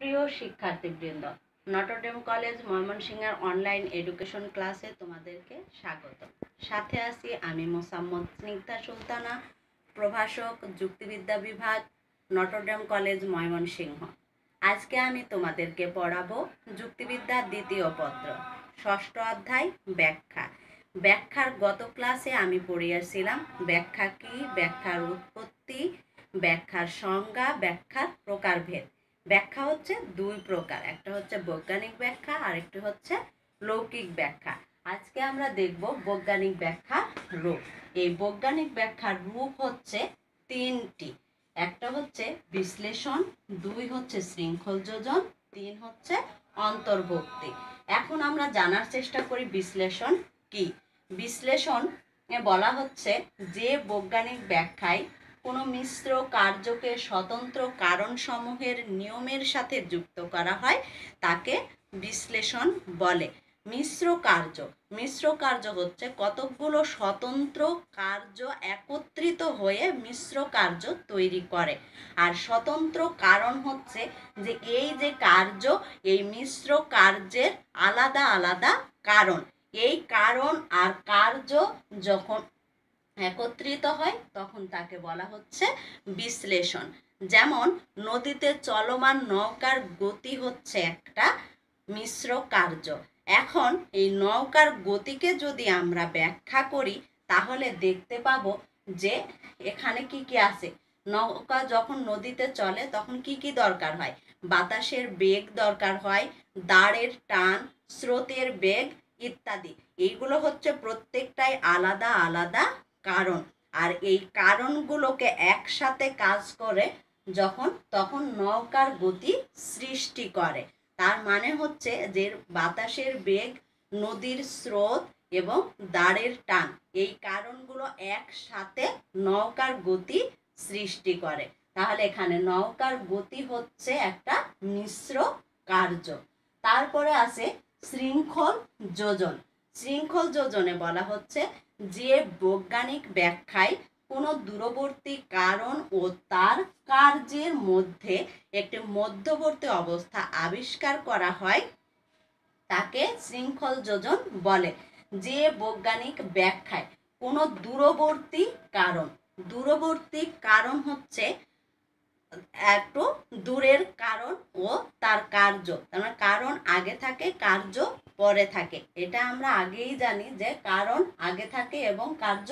প্রিয় শিক্ষার্থীবৃন্দ Notre Dame college ময়মনসিংহের অনলাইন এডুকেশন ক্লাসে তোমাদেরকে স্বাগত। সাথে আছি আমি মোসাম্মদ স্নিগ্ধা সুলতানা, প্রভাষক, যুক্তিবিদ্যা বিভাগ নটরডেম কলেজ ময়মনসিংহ। আজকে আমি তোমাদেরকে পড়াবো যুক্তিবিদ্যার দ্বিতীয় পত্র, ষষ্ঠ অধ্যায়, ব্যাখ্যা। ব্যাখ্যার গত ক্লাসে আমি পড়িয়েছিলাম ব্যাখ্যা কি, ব্যাখ্যার উৎপত্তি, ব্যাখ্যার সংজ্ঞা, ব্যাখ্যার প্রকারভেদ। ব্যাখ্যা হচ্ছে দুই প্রকার। একটা হচ্ছে বৈজ্ঞানিক ব্যাখ্যা আর একটি হচ্ছে লৌকিক ব্যাখ্যা। আজকে আমরা দেখব বৈজ্ঞানিক ব্যাখ্যার রূপ। এই বৈজ্ঞানিক ব্যাখ্যার রূপ হচ্ছে তিনটি। একটা হচ্ছে বিশ্লেষণ, দুই হচ্ছে শৃঙ্খল যোজন, তিন হচ্ছে অন্তর্ভুক্তি। এখন আমরা জানার চেষ্টা করি বিশ্লেষণ কি? বিশ্লেষণ বলা হচ্ছে যে বৈজ্ঞানিক ব্যাখ্যায় কোনো মিশ্র কার্যকে স্বতন্ত্র কারণসমূহের নিয়মের সাথে যুক্ত করা হয়, তাকে বিশ্লেষণ বলে। মিশ্র কার্য। মিশ্র কার্য হচ্ছে কতকগুলো স্বতন্ত্র কার্য একত্রিত হয়ে মিশ্র কার্য তৈরি করে। আর স্বতন্ত্র কারণ হচ্ছে যে এই যে কার্য, এই মিশ্র কার্যের আলাদা আলাদা কারণ। এই কারণ আর কার্য যখন একত্রিত হয়, তখন তাকে বলা হচ্ছে বিশ্লেষণ। যেমন, নদীতে চলমান নৌকার গতি হচ্ছে একটা মিশ্র কার্য। এখন এই নৌকার গতিকে যদি আমরা ব্যাখ্যা করি, তাহলে দেখতে পাবো যে এখানে কি কি আছে। নৌকা যখন নদীতে চলে, তখন কি কি দরকার হয়? বাতাসের বেগ দরকার হয়, দাঁড়ের টান, স্রোতের বেগ ইত্যাদি। এইগুলো হচ্ছে প্রত্যেকটাই আলাদা আলাদা কারণ। আর এই কারণগুলোকে একসাথে কাজ করে যখন, তখন নৌকার গতি সৃষ্টি করে। তার মানে হচ্ছে যে বাতাসের বেগ, নদীর স্রোত এবং দাঁড়ের টান, এই কারণগুলো একসাথে নৌকার গতি সৃষ্টি করে। তাহলে এখানে নৌকার গতি হচ্ছে একটা মিশ্র কার্য। তারপরে আছে শৃঙ্খল যোজন। শৃঙ্খল যোজনে বলা হচ্ছে যে বৈজ্ঞানিক ব্যাখ্যায় কোনো দূরবর্তী কারণ ও তার কার্যের মধ্যে একটি মধ্যবর্তী অবস্থা আবিষ্কার করা হয়, তাকে শৃঙ্খল যোজন বলে। যে বৈজ্ঞানিক ব্যাখ্যায় কোনো দূরবর্তী কারণ দূরবর্তী কারণ হচ্ছে একটু দূরের কারণ ও তার কার্য। তার মানে কারণ আগে থাকে, কার্য পরে থাকে। এটা আমরা আগেই জানি যে কারণ আগে থাকে এবং কার্য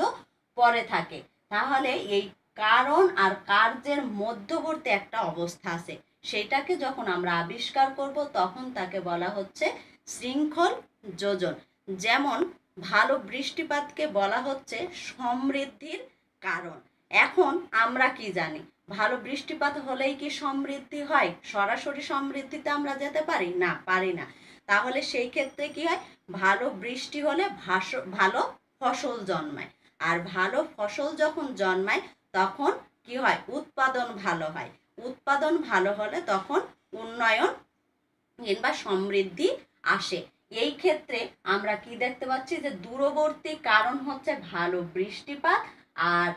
পরে থাকে। তাহলে এই কারণ আর কার্যের মধ্যবর্তী একটা অবস্থা আছে। সেটাকে যখন আমরা আবিষ্কার করব, তখন তাকে বলা হচ্ছে শৃঙ্খল যোজন। যেমন ভালো বৃষ্টিপাতকে বলা হচ্ছে সমৃদ্ধির কারণ। এখন আমরা কি জানি? ভালো বৃষ্টিপাত হলেই কি সমৃদ্ধি হয়? সরাসরি সমৃদ্ধিতে আমরা যেতে পারি? না পারি না। তাহলে সেই ক্ষেত্রে কি হয়? ভালো বৃষ্টি হলে ভালো ফসল জন্মায়। আর ভালো ফসল যখন জন্মায়, তখন কি হয়? উৎপাদন ভালো হয়। উৎপাদন ভালো হলে তখন উন্নয়ন কিংবা সমৃদ্ধি আসে। এই ক্ষেত্রে আমরা কি দেখতে পাচ্ছি? যে দূরবর্তী কারণ হচ্ছে ভালো বৃষ্টিপাত আর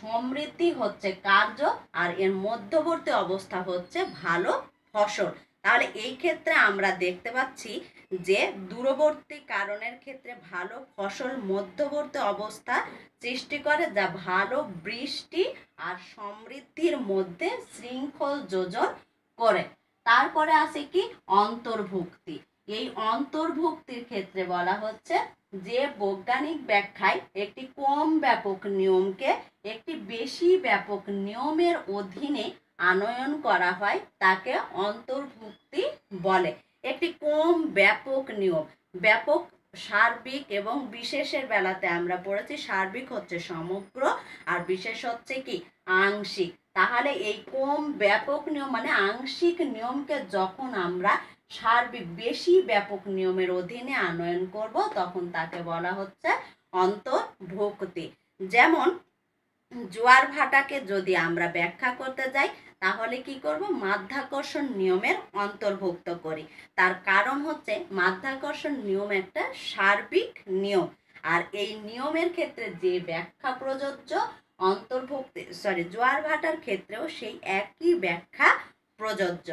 সমৃদ্ধি হচ্ছে কার্য আর এর মধ্যবর্তী অবস্থা হচ্ছে ভালো ফসল। তাহলে এই ক্ষেত্রে আমরা দেখতে পাচ্ছি যে দূরবর্তী কারণের ক্ষেত্রে ভালো ফসল মধ্যবর্তী অবস্থা সৃষ্টি করে যা ভালো বৃষ্টি আর সমৃদ্ধির মধ্যে শৃঙ্খল যোজন করে। তারপরে আছে কি? অন্তর্ভুক্তি। এই অন্তর্ভুক্তির ক্ষেত্রে বলা হচ্ছে যে বৈজ্ঞানিক ব্যাখ্যায় একটি কম ব্যাপক নিয়মকে একটি বেশি ব্যাপক নিয়মের অধীনে আনয়ন করা হয়, তাকে অন্তর্ভুক্তি বলে। একটি কম ব্যাপক নিয়ম, ব্যাপক সার্বিক এবং বিশেষের বেলাতে আমরা পড়েছি সার্বিক হচ্ছে সমগ্র আর বিশেষ হচ্ছে কি? আংশিক। তাহলে এই কম ব্যাপক নিয়ম মানে আংশিক নিয়মকে যখন আমরা সার্বিক বেশি ব্যাপক নিয়মের অধীনে আনয়ন করব, তখন তাকে বলা হচ্ছে অন্তর্ভুক্তি। যেমন, জোয়ার ভাটাকে যদি আমরা ব্যাখ্যা করতে যাই, তাহলে কি করব? মাধ্যাকর্ষণ নিয়মের অন্তর্ভুক্ত করি। তার কারণ হচ্ছে, মাধ্যাকর্ষণ নিয়ম একটা সার্বিক নিয়ম। আর এই নিয়মের ক্ষেত্রে যে ব্যাখ্যা প্রযোজ্য, অন্তর্ভুক্তি সরি জোয়ার ভাটার ক্ষেত্রেও সেই একই ব্যাখ্যা প্রযোজ্য।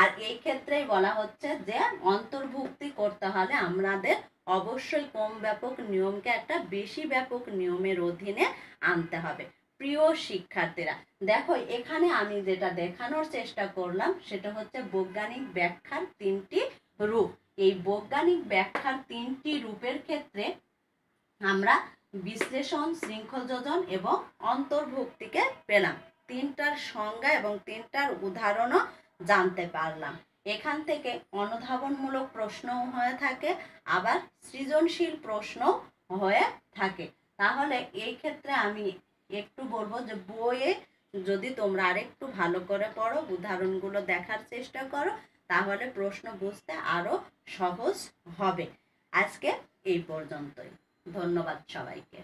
আর এই ক্ষেত্রেই বলা হচ্ছে যে অন্তর্ভুক্তি করতে হলে আমাদের অবশ্যই কম ব্যাপক নিয়মকে একটা বেশি ব্যাপক নিয়মের অধীনে আনতে হবে। প্রিয় শিক্ষার্থীরা, দেখো, এখানে আমি যেটা দেখানোর চেষ্টা করলাম সেটা হচ্ছে বৈজ্ঞানিক ব্যাখ্যার তিনটি রূপ। এই বৈজ্ঞানিক ব্যাখ্যার তিনটি রূপের ক্ষেত্রে আমরা বিশ্লেষণ, শৃঙ্খল যোজন এবং অন্তর্ভুক্তিকে পেলাম। তিনটার সংজ্ঞা এবং তিনটার উদাহরণও জানতে পারলাম। এখান থেকে অনুধাবনমূলক প্রশ্নও হয়ে থাকে, আবার সৃজনশীল প্রশ্নও হয়ে থাকে। তাহলে এই ক্ষেত্রে আমি একটু বলব যে বইয়ে যদি তোমরা আরেকটু ভালো করে পড়ো, উদাহরণগুলো দেখার চেষ্টা করো, তাহলে প্রশ্ন বুঝতে আরও সহজ হবে। আজকে এই পর্যন্তই। ধন্যবাদ সবাইকে।